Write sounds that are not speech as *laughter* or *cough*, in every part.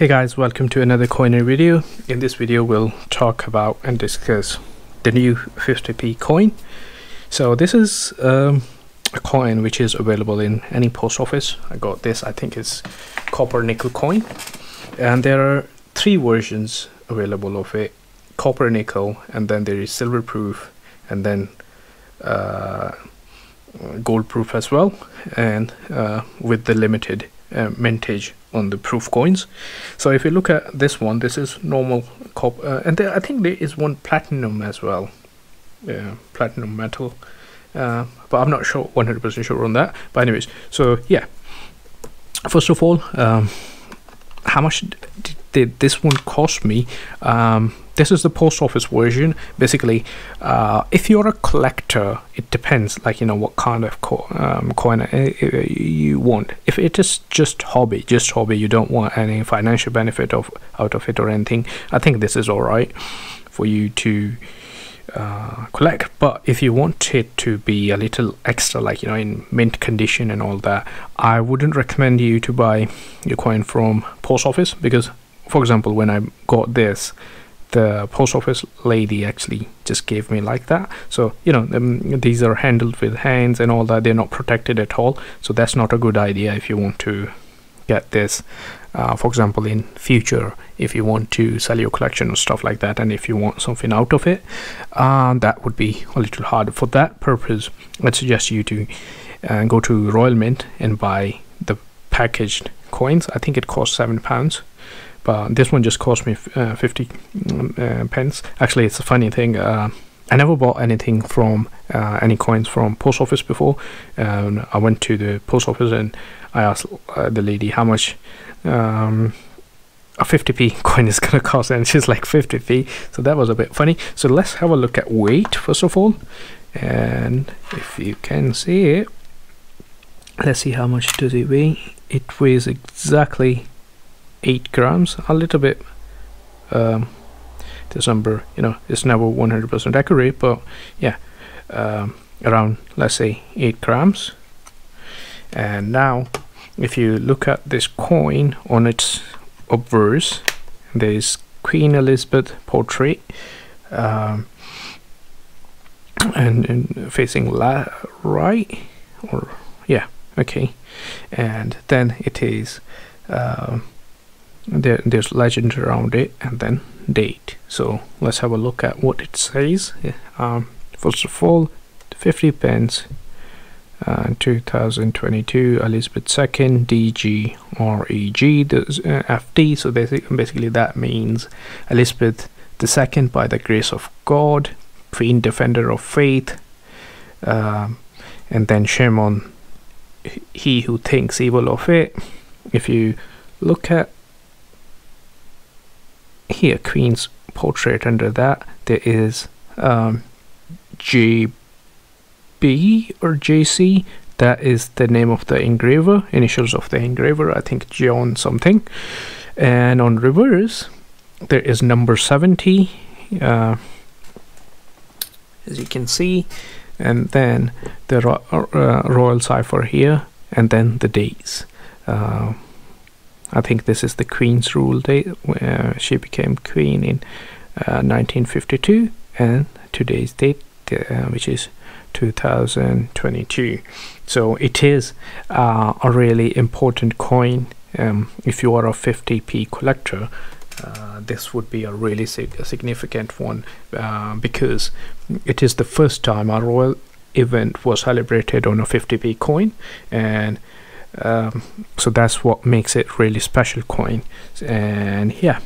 Hey guys, welcome to another Coinory video. In this video we'll talk about and discuss the new 50p coin. So this is um, a coin which is available in any post office. I got this, I think it's copper nickel coin. And there are three versions available of it. Copper nickel and then there is silver proof and then uh, gold proof as well and uh, with the limited uh, mintage on the proof coins. So if you look at this one this is normal copper uh, and there, I think there is one platinum as well. Platinum metal. Uh, but I'm not sure 100% sure on that. But anyways so yeah. First of all um, how much did this one cost me um, this is the post office version. Basically uh, if you're a collector it depends like you know what kind of co um, coin you want. If it is just hobby just hobby you don't want any financial benefit of out of it or anything I think this is all right for you to uh, collect. But if you want it to be a little extra like you know in mint condition and all that I wouldn't recommend you to buy your coin from post office because for example when I got this the post office lady actually just gave me like that. So you know um, these are handled with hands and all that. They're not protected at all. So that's not a good idea if you want to get this uh, for example in future if you want to sell your collection or stuff like that and if you want something out of it. Uh, that would be a little harder for that purpose I'd suggest you to uh, go to royal mint and buy the packaged coins. I think it costs seven pounds but this one just cost me uh, 50 um, uh, pence. Actually it's a funny thing uh, I never bought anything from uh, any coins from post office before. I went to the post office and I asked uh, the lady how much um, a 50p *laughs* coin is gonna cost. And she's like 50p so that was a bit funny. So let's have a look at weight first of all. And if you can see it let's see how much does it weigh. It weighs exactly 8 grams a little bit um, this number you know it's never 100% accurate but yeah um, around let's say 8 grams. And now if you look at this coin on its obverse there's Queen Elizabeth portrait um, and, and, facing right or yeah okay. And then it is um, there, there's legend around it and then date. So let's have a look at what it says. Um, first of all 50 pence uh, 2022 Elizabeth II DG REG FD so basically that means Elizabeth II by the grace of God Queen Defender of Faith um, and then Shimon he who thinks evil of it. If you look at here Queen's portrait under that. There is um, JB or JC that is the name of the engraver initials of the engraver I think John something. And on reverse there is number 70 uh, as you can see. And then the ro uh, royal cipher here and then the dates uh, I think this is the Queen's rule Day. where she became Queen in uh, 1952 and today's date uh, which is 2022 so it is uh, a really important coin um, if you are a 50p collector uh, this would be a really sig significant one uh, because it is the first time a royal event was celebrated on a 50p coin and um, so that's what makes it really special coin. And yeah.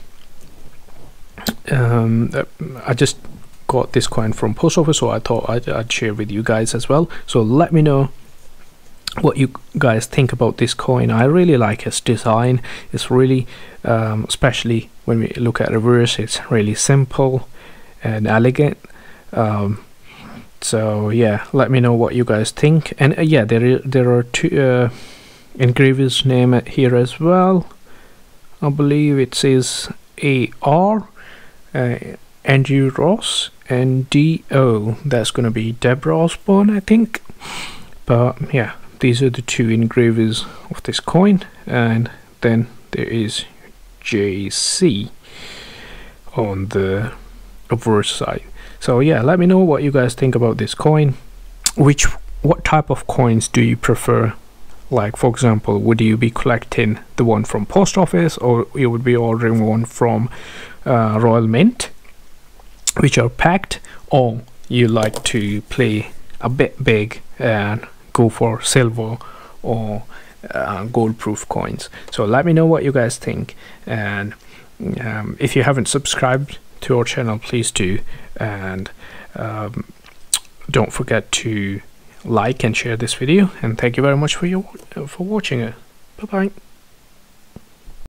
Um, uh, I just got this coin from post office so I thought I'd, I'd, share with you guys as well. So let me know what you guys think about this coin. I really like its design. It's really um, especially when we look at reverse it's really simple and elegant. Um, so yeah let me know what you guys think. And uh, yeah there, there are two uh, engraver's name here as well I believe it says AR uh, Andrew Ross and DO that's gonna be Deborah Osborne I think but yeah these are the two engravers of this coin and then there is JC on the reverse side. So yeah, let me know what you guys think about this coin. Which what type of coins do you prefer? Like for example, would you be collecting the one from post office or you would be ordering one from uh, Royal Mint, which are packed, or you like to play a bit big and go for silver or uh, gold proof coins. So let me know what you guys think and um, if you haven't subscribed to our channel please do and um, don't forget to like and share this video and thank you very much for your for watching it. Bye bye